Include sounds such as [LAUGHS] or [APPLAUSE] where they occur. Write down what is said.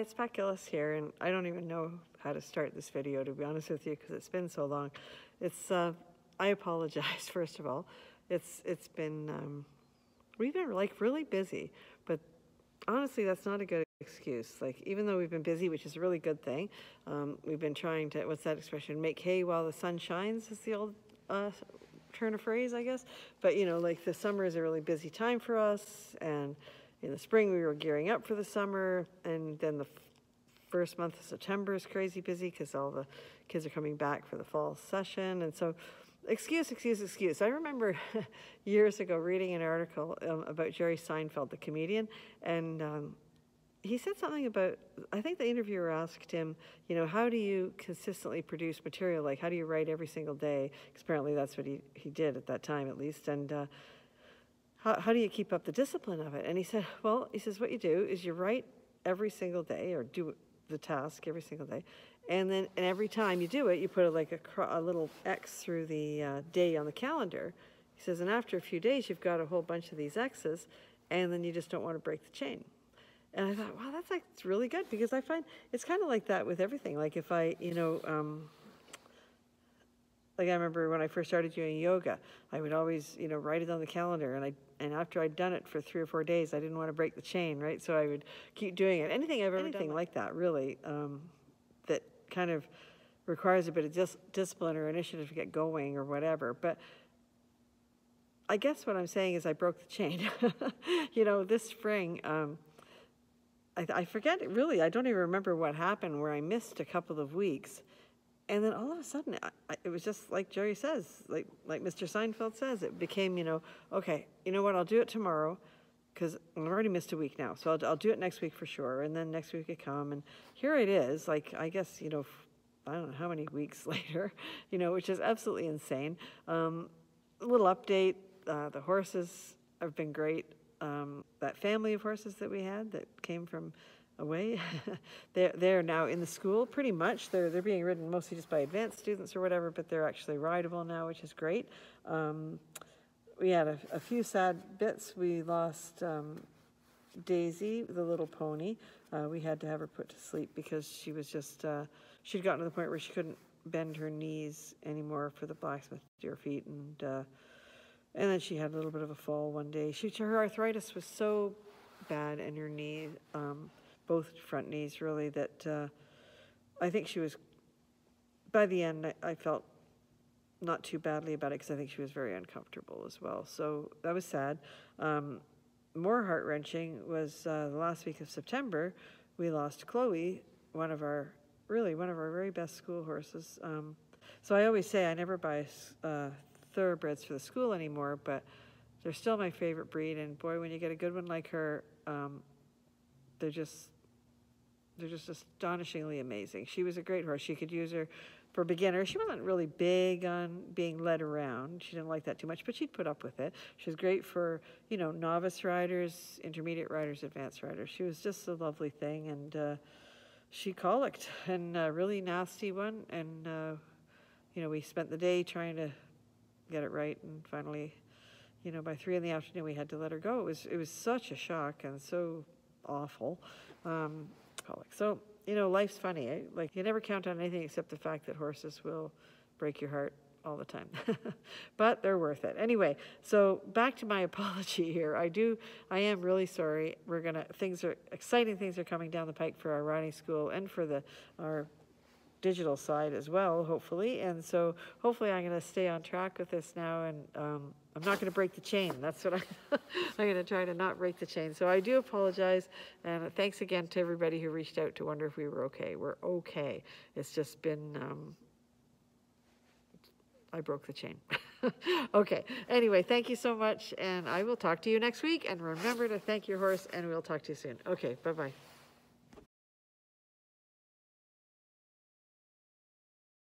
it's Gillis here, and I don't even know how to start this video, to be honest with you, because it's been so long. It's, uh, I apologize, [LAUGHS] first of all. It's, it's been, um, we've been like really busy, but honestly, that's not a good excuse. Like, even though we've been busy, which is a really good thing, um, we've been trying to, what's that expression? Make hay while the sun shines is the old uh, turn of phrase, I guess. But, you know, like the summer is a really busy time for us, and in the spring we were gearing up for the summer, and then the first month of September is crazy busy because all the kids are coming back for the fall session. And so, excuse, excuse, excuse. I remember [LAUGHS] years ago reading an article um, about Jerry Seinfeld, the comedian, and um, he said something about, I think the interviewer asked him, you know, how do you consistently produce material? Like, how do you write every single day? Because apparently that's what he, he did at that time, at least. And, uh, how, how do you keep up the discipline of it? And he said, [LAUGHS] well, he says, what you do is you write every single day or do the task every single day. And then and every time you do it, you put a, like a, a little X through the uh, day on the calendar. He says, and after a few days, you've got a whole bunch of these X's, and then you just don't want to break the chain. And I thought, wow, that's like really good because I find it's kind of like that with everything. Like if I, you know, um, like I remember when I first started doing yoga, I would always, you know, write it on the calendar, and I and after I'd done it for three or four days, I didn't want to break the chain, right? So I would keep doing it. Anything I've ever anything done like that, really, um, that kind of requires a bit of dis- discipline or initiative to get going or whatever. But I guess what I'm saying is I broke the chain. [LAUGHS] you know, this spring. Um, I, I forget really. I don't even remember what happened where I missed a couple of weeks and then all of a sudden I, I, it was just like jerry says like like mr seinfeld says it became you know okay you know what? I'll do it tomorrow because i've already missed a week now so I'll, I'll do it next week for sure and then next week it come and here it is like i guess you know i don't know how many [LAUGHS] weeks later you know which is absolutely insane. Um, a little update uh, the horses have been great um, that family of horses that we had that came from away. [LAUGHS] they're, they're now in the school pretty much. They're, they're being ridden mostly just by advanced students or whatever, but they're actually rideable now, which is great. Um, we had a, a, few sad bits. We lost um, Daisy, the little pony. Uh, we had to have her put to sleep because she was just, uh, she'd gotten to the point where she couldn't bend her knees anymore for the blacksmith to deer feet. And, uh, and then she had a little bit of a fall one day. She, her arthritis was so bad in her knee. Um, both front knees really that uh, I think she was by the end I, I felt not too badly about it because I think she was very uncomfortable as well. So that was sad. Um, more heart-wrenching was uh, the last week of September we lost Chloe one of our really one of our very best school horses. Um, so I always say I never buy uh, thoroughbreds for the school anymore but they're still my favorite breed and boy when you get a good one like her um, they're just they're just astonishingly amazing. She was a great horse. She could use her for beginners. She wasn't really big on being led around. She didn't like that too much, but she'd put up with it. She was great for, you know, novice riders, intermediate riders, advanced riders. She was just a lovely thing, and uh, she colicked, and a really nasty one. And, uh, you know, we spent the day trying to get it right, and finally, you know, by three in the afternoon, we had to let her go. It was, it was such a shock and so awful. Um, colic. So, you know, life's funny. Eh? Like, you never count on anything except the fact that horses will break your heart all the time. [LAUGHS] but they're worth it. Anyway, so back to my [LAUGHS] apology here. I do, I am really sorry. We're going to, things are, exciting things are coming down the pike for our riding school and for the, our digital side as well, hopefully. And so hopefully I'm going to stay on track with this now and um, I'm not going to break the chain. That's what I, [LAUGHS] I'm going to try to not break the chain. So I do apologize. And thanks again to everybody who reached out to wonder if we were okay. We're okay. It's just been, um, I broke the chain. [LAUGHS] okay. Anyway, thank you so much. And I will talk to you next week. And remember to thank your horse and we'll talk to you soon. Okay. Bye-bye.